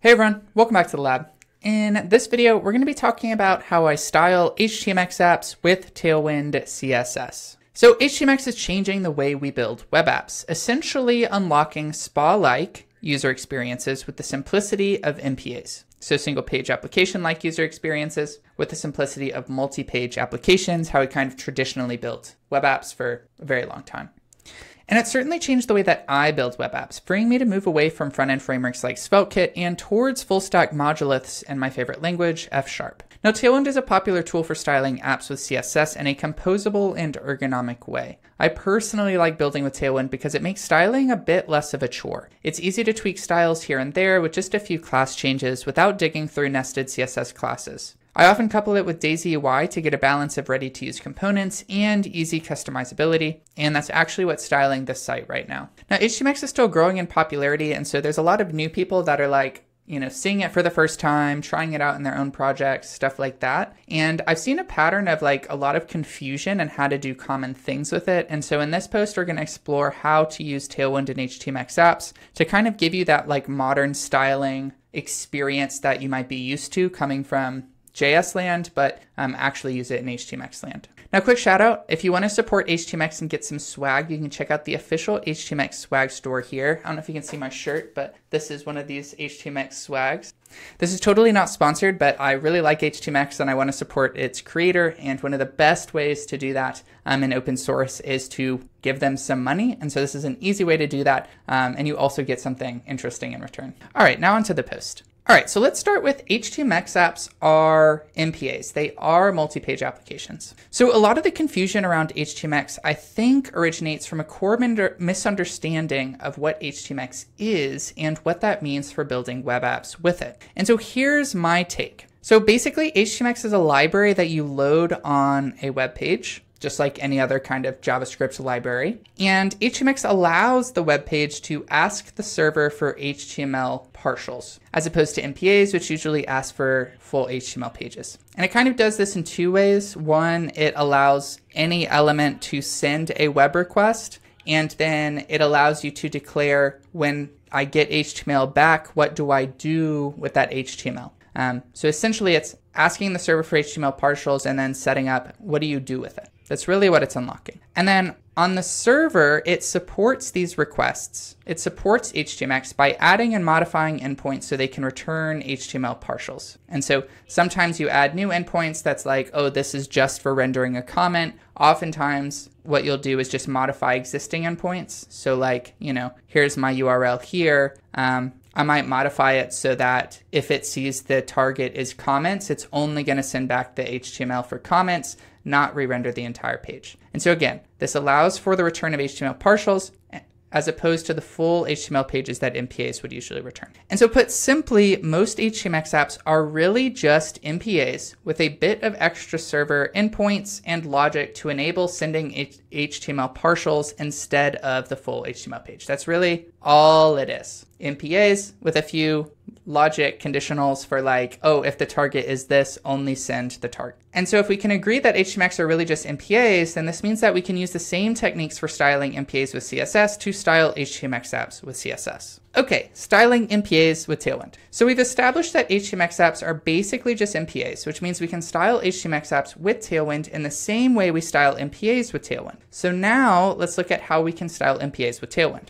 Hey everyone, welcome back to the lab. In this video, we're going to be talking about how I style HTMX apps with Tailwind CSS. So HTMX is changing the way we build web apps, essentially unlocking SPA-like user experiences with the simplicity of MPAs. So single page application like user experiences with the simplicity of multi-page applications, how we kind of traditionally built web apps for a very long time. And it certainly changed the way that I build web apps, freeing me to move away from front end frameworks like SvelteKit and towards full stack monoliths and my favorite language, F Sharp. Now, Tailwind is a popular tool for styling apps with CSS in a composable and ergonomic way. I personally like building with Tailwind because it makes styling a bit less of a chore. It's easy to tweak styles here and there with just a few class changes without digging through nested CSS classes. I often couple it with Daisy UI to get a balance of ready to use components and easy customizability, and that's actually what's styling this site right now. Now, HTMX is still growing in popularity, and so there's a lot of new people that are like, you know, seeing it for the first time, trying it out in their own projects, stuff like that. And I've seen a pattern of like a lot of confusion and how to do common things with it. And so in this post, we're going to explore how to use Tailwind in HTMX apps to kind of give you that like modern styling experience that you might be used to coming from JS land, but um, actually use it in HTMX land. Now, quick shout out if you want to support HTMX and get some swag, you can check out the official HTMX swag store here. I don't know if you can see my shirt, but this is one of these HTMX swags. This is totally not sponsored, but I really like HTMX and I want to support its creator. And one of the best ways to do that um, in open source is to give them some money. And so this is an easy way to do that. Um, and you also get something interesting in return. All right, now onto the post. All right, so let's start with HTMX apps are MPAs. They are multi-page applications. So a lot of the confusion around HTMX, I think, originates from a core misunderstanding of what HTMX is and what that means for building web apps with it. And so here's my take. So basically, HTMX is a library that you load on a web page just like any other kind of JavaScript library. And HTMX allows the web page to ask the server for HTML partials, as opposed to MPAs, which usually ask for full HTML pages. And it kind of does this in two ways. One, it allows any element to send a web request, and then it allows you to declare when I get HTML back, what do I do with that HTML? Um, so essentially, it's asking the server for HTML partials and then setting up what do you do with it. That's really what it's unlocking. And then on the server, it supports these requests. It supports HTMX by adding and modifying endpoints so they can return HTML partials. And so sometimes you add new endpoints that's like, oh, this is just for rendering a comment. Oftentimes, what you'll do is just modify existing endpoints. So, like, you know, here's my URL here. Um, I might modify it so that if it sees the target is comments, it's only going to send back the HTML for comments not re-render the entire page. And so again, this allows for the return of HTML partials as opposed to the full HTML pages that MPAs would usually return. And so put simply, most HTMX apps are really just MPAs with a bit of extra server endpoints and logic to enable sending HTML partials instead of the full HTML page. That's really all it is. MPAs with a few logic conditionals for like, oh, if the target is this, only send the target. And so if we can agree that HTMX are really just MPAs, then this means that we can use the same techniques for styling MPAs with CSS to style HTMX apps with CSS. Okay, styling MPAs with Tailwind. So we've established that HTMX apps are basically just MPAs, which means we can style HTMX apps with Tailwind in the same way we style MPAs with Tailwind. So now let's look at how we can style MPAs with Tailwind.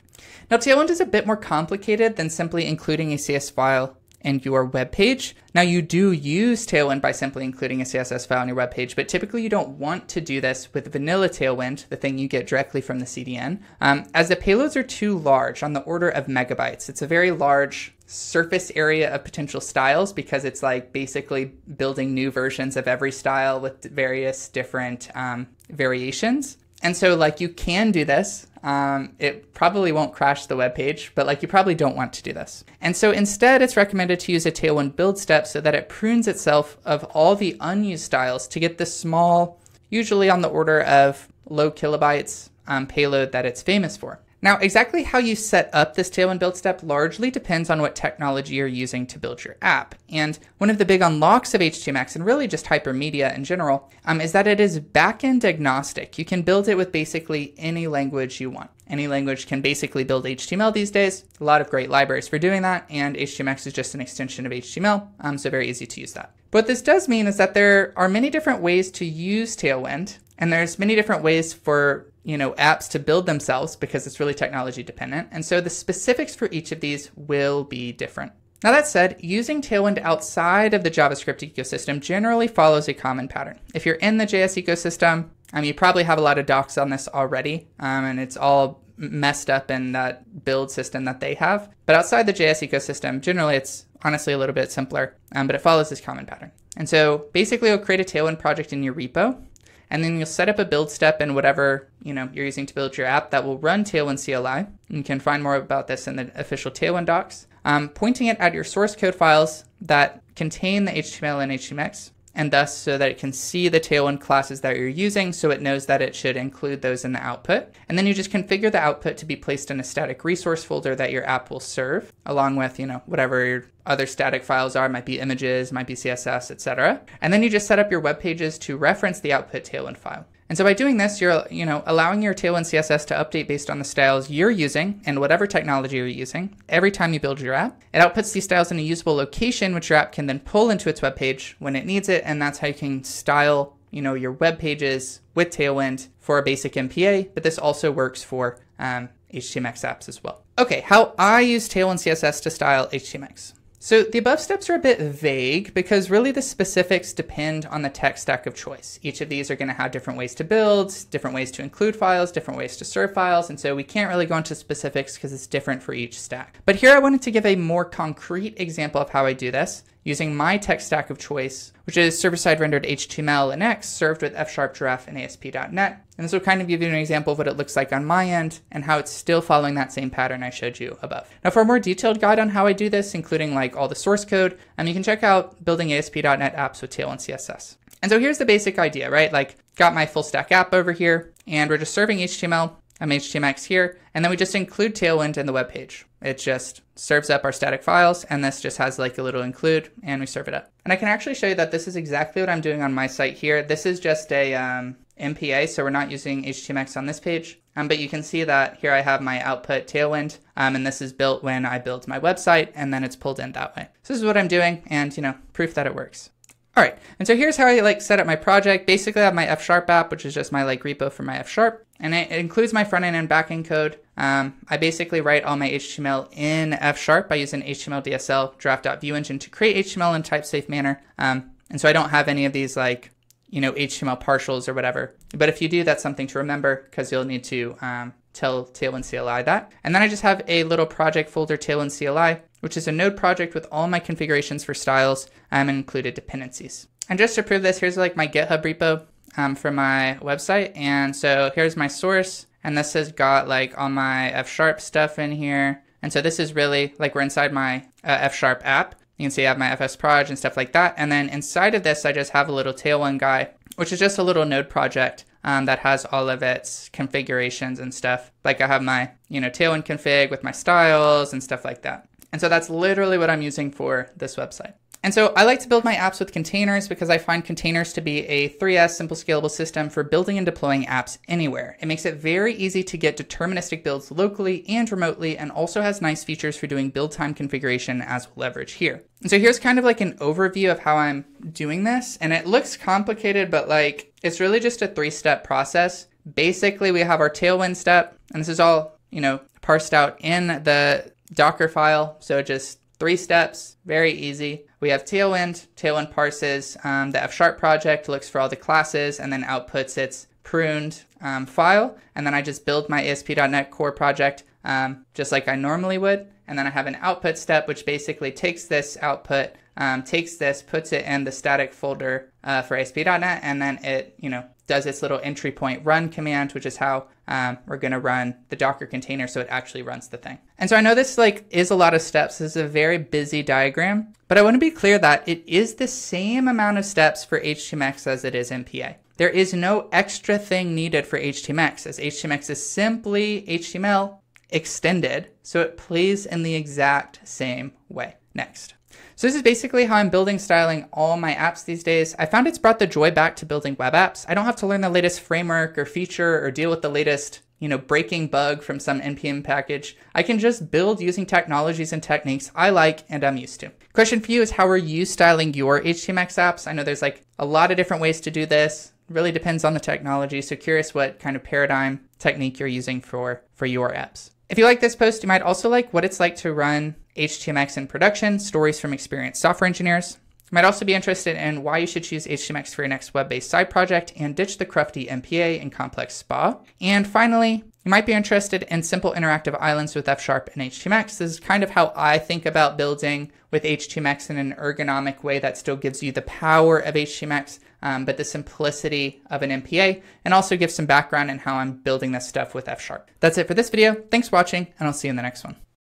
Now, Tailwind is a bit more complicated than simply including a CSS file in your web page. Now, you do use Tailwind by simply including a CSS file on your web page, but typically you don't want to do this with vanilla Tailwind, the thing you get directly from the CDN, um, as the payloads are too large, on the order of megabytes. It's a very large surface area of potential styles because it's like basically building new versions of every style with various different um, variations. And so, like, you can do this um, it probably won't crash the web page, but like you probably don't want to do this. And so instead, it's recommended to use a Tailwind build step so that it prunes itself of all the unused styles to get the small, usually on the order of low kilobytes um, payload that it's famous for. Now, exactly how you set up this Tailwind build step largely depends on what technology you're using to build your app. And one of the big unlocks of HTMX and really just hypermedia in general um, is that it is backend agnostic. You can build it with basically any language you want. Any language can basically build HTML these days. A lot of great libraries for doing that, and HTMX is just an extension of HTML, um, so very easy to use that. What this does mean is that there are many different ways to use Tailwind, and there's many different ways for you know, apps to build themselves because it's really technology dependent. And so the specifics for each of these will be different. Now that said, using Tailwind outside of the JavaScript ecosystem generally follows a common pattern. If you're in the JS ecosystem, um, you probably have a lot of docs on this already, um, and it's all messed up in that build system that they have. But outside the JS ecosystem, generally it's honestly a little bit simpler, um, but it follows this common pattern. And so basically you'll create a Tailwind project in your repo, and then you'll set up a build step in whatever you know you're using to build your app that will run Tailwind CLI. You can find more about this in the official Tailwind docs. Um, pointing it at your source code files that contain the HTML and HTMX, and thus so that it can see the Tailwind classes that you're using so it knows that it should include those in the output. And then you just configure the output to be placed in a static resource folder that your app will serve, along with, you know, whatever your other static files are, might be images, might be CSS, etc. And then you just set up your web pages to reference the output Tailwind file. And so by doing this, you're you know allowing your Tailwind CSS to update based on the styles you're using and whatever technology you're using every time you build your app. It outputs these styles in a usable location, which your app can then pull into its web page when it needs it, and that's how you can style you know your web pages with Tailwind for a basic MPA. But this also works for um, HTMX apps as well. Okay, how I use Tailwind CSS to style HTMX. So the above steps are a bit vague because really the specifics depend on the tech stack of choice. Each of these are going to have different ways to build, different ways to include files, different ways to serve files, and so we can't really go into specifics because it's different for each stack. But here I wanted to give a more concrete example of how I do this using my tech stack of choice, which is server-side rendered HTML and X served with F Sharp, Giraffe, and ASP.NET. And this will kind of give you an example of what it looks like on my end and how it's still following that same pattern I showed you above. Now for a more detailed guide on how I do this, including like all the source code, um, you can check out building ASP.NET apps with Tailwind CSS. And so here's the basic idea, right? Like got my full stack app over here and we're just serving HTML I'm HTMX here, and then we just include Tailwind in the web page. It just serves up our static files, and this just has like a little include, and we serve it up. And I can actually show you that this is exactly what I'm doing on my site here. This is just a um, MPA, so we're not using HTMX on this page. Um, but you can see that here I have my output Tailwind, um, and this is built when I build my website, and then it's pulled in that way. So this is what I'm doing, and you know, proof that it works. All right, and so here's how I like set up my project. Basically, I have my F Sharp app, which is just my like repo for my F Sharp, and it, includes my front end and back end code. Um, I basically write all my HTML in F Sharp by using HTML DSL Giraffe.view engine to create HTML in type safe manner. Um, and so I don't have any of these like you know HTML partials or whatever. But if you do, that's something to remember because you'll need to um, tell Tailwind CLI that. And then I just have a little project folder Tailwind CLI which is a node project with all my configurations for styles and included dependencies. And just to prove this, here's like my GitHub repo um, for my website. And so here's my source, and this has got like all my F Sharp stuff in here. And so this is really like we're inside my uh, F Sharp app. You can see I have my FS Proj and stuff like that. And then inside of this, I just have a little Tailwind guy, which is just a little node project um, that has all of its configurations and stuff. Like I have my, you know, Tailwind config with my styles and stuff like that. And so that's literally what I'm using for this website. And so I like to build my apps with containers because I find containers to be a 3S simple scalable system for building and deploying apps anywhere. It makes it very easy to get deterministic builds locally and remotely and also has nice features for doing build time configuration as we'll leverage here. And so here's kind of like an overview of how I'm doing this. And it looks complicated, but like it's really just a three step process. Basically, we have our tailwind step, and this is all, you know, parsed out in the Docker file. So just three steps, very easy. We have Tailwind. Tailwind parses um, the F Sharp project, looks for all the classes, and then outputs its pruned um, file. And then I just build my ASP.NET Core project um, just like I normally would. And then I have an output step, which basically takes this output, um, takes this, puts it in the static folder uh, for ASP.NET, and then it, you know, does its little entry point run command, which is how um, we're going to run the Docker container so it actually runs the thing. And so I know this like is a lot of steps. This is a very busy diagram, but I want to be clear that it is the same amount of steps for HTMX as it is MPA. There is no extra thing needed for HTMX as HTMX is simply HTML extended so it plays in the exact same way. Next. So this is basically how I'm building styling all my apps these days. I found it's brought the joy back to building web apps. I don't have to learn the latest framework or feature or deal with the latest, you know, breaking bug from some npm package. I can just build using technologies and techniques I like and I'm used to. Question for you is how are you styling your HTMX apps? I know there's like a lot of different ways to do this. really depends on the technology. So curious what kind of paradigm technique you're using for for your apps. If you like this post, you might also like what it's like to run HTMX in production, stories from experienced software engineers. You might also be interested in why you should choose HTMX for your next web-based side project and ditch the crufty MPA and complex SPA. And finally, you might be interested in simple interactive islands with F Sharp and HTMX. This is kind of how I think about building with HTMX in an ergonomic way that still gives you the power of HTMX, um, but the simplicity of an MPA, and also gives some background in how I'm building this stuff with F Sharp. That's it for this video. Thanks for watching, and I'll see you in the next one.